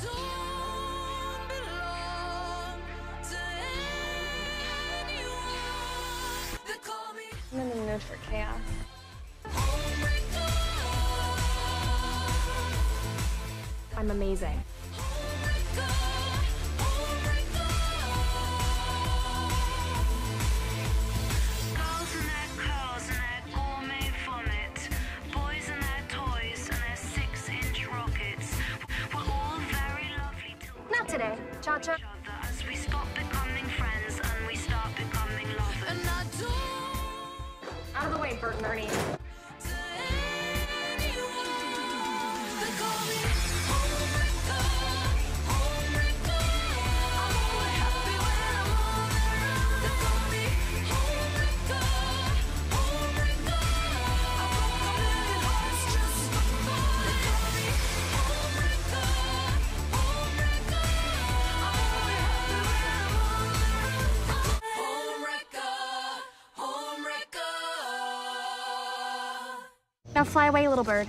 I'm in the mood for chaos. I'm amazing. Today. Cha cha. Out of the way, Bert and Ernie. Now fly away, little bird.